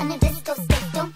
an digital state.